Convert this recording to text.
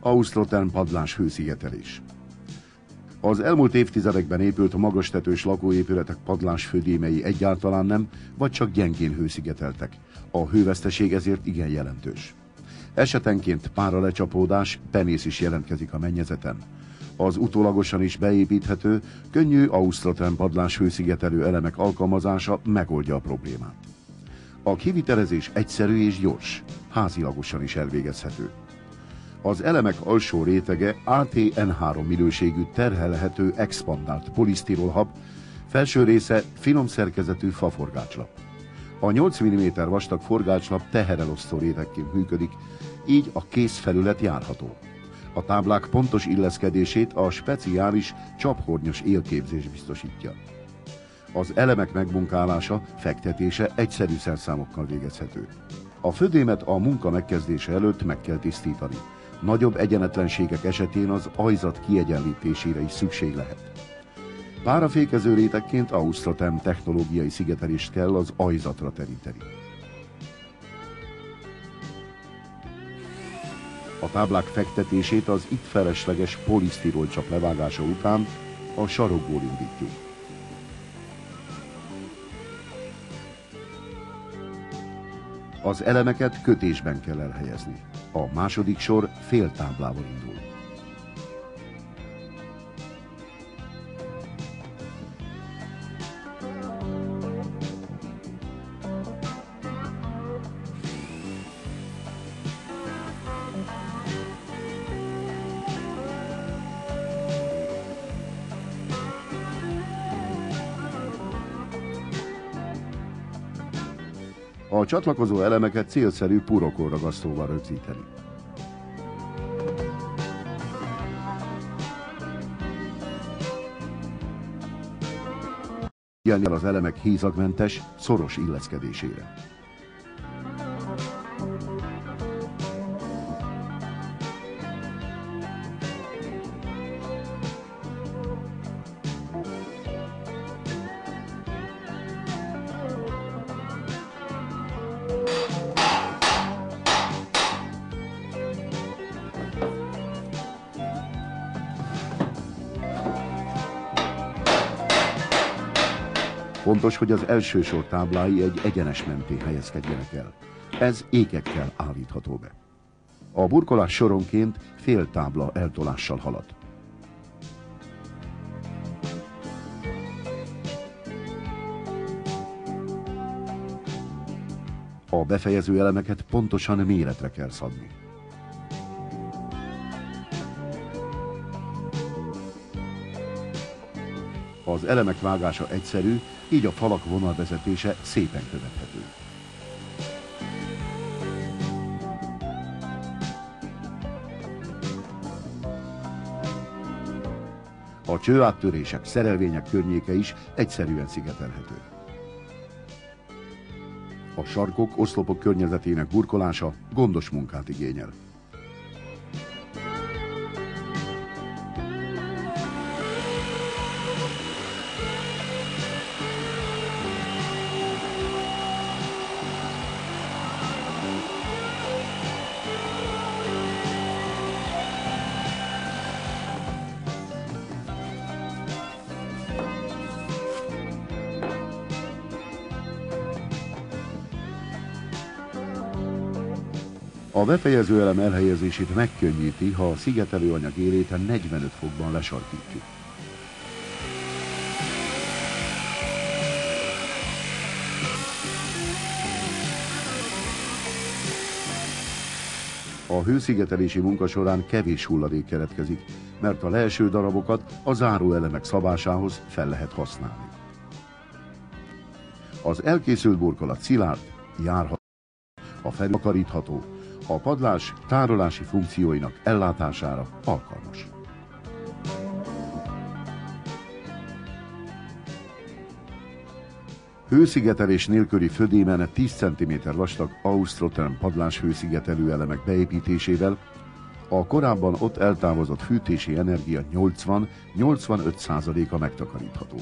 Ausztrotern padlás hőszigetelés. Az elmúlt évtizedekben épült a magas tetős lakóépületek padlás födémei egyáltalán nem, vagy csak gyengén hőszigeteltek. A hőveszteség ezért igen jelentős. Esetenként pára lecsapódás, penész is jelentkezik a mennyezeten. Az utólagosan is beépíthető, könnyű Ausztrotern padlás hőszigetelő elemek alkalmazása megoldja a problémát. A kivitelezés egyszerű és gyors, házilagosan is elvégezhető. Az elemek alsó rétege ATN3 minőségű terhelhető expandált polisztirolhab, felső része finom szerkezetű faforgácslap. A 8 mm vastag forgácslap teherelosztó rétegként működik, így a készfelület járható. A táblák pontos illeszkedését a speciális csaphornyos élképzés biztosítja. Az elemek megmunkálása, fektetése egyszerű szerszámokkal végezhető. A födémet a munka megkezdése előtt meg kell tisztítani. Nagyobb egyenetlenségek esetén az ajzat kiegyenlítésére is szükség lehet. Párafékező rétegként Ausztratem technológiai szigetelést kell az ajzatra teríteni. A táblák fektetését az itt felesleges polisztirolcsap levágása után a sarokból indítjuk. Az elemeket kötésben kell elhelyezni. A második sor fél táblával indul. A csatlakozó elemeket célszerű purokorragasztóval rögzíteni. Figyelni az elemek hízagmentes, szoros illeszkedésére. Fontos, hogy az első sor táblái egy egyenes mentén helyezkedjenek el. Ez ékekkel állítható be. A burkolás soronként fél tábla eltolással halad. A befejező elemeket pontosan méretre kell szabni. Az elemek vágása egyszerű, így a falak vonalvezetése szépen követhető. A csőáttörések, szerelvények környéke is egyszerűen szigetelhető. A sarkok, oszlopok környezetének burkolása gondos munkát igényel. A befejező elem elhelyezését megkönnyíti, ha a szigetelőanyag érét 45 fokban lesarkítjuk. A hőszigetelési munka során kevés hulladék keletkezik, mert a leeső darabokat a záróelemek szabásához fel lehet használni. Az elkészült burkolat szilárd, járható, a felülkarítható, a padlás tárolási funkcióinak ellátására alkalmas. Hőszigetelés nélküli födémen 10 cm vastag Ausztrotern padlás hőszigetelő elemek beépítésével a korábban ott eltávozott fűtési energia 80-85%-a megtakarítható.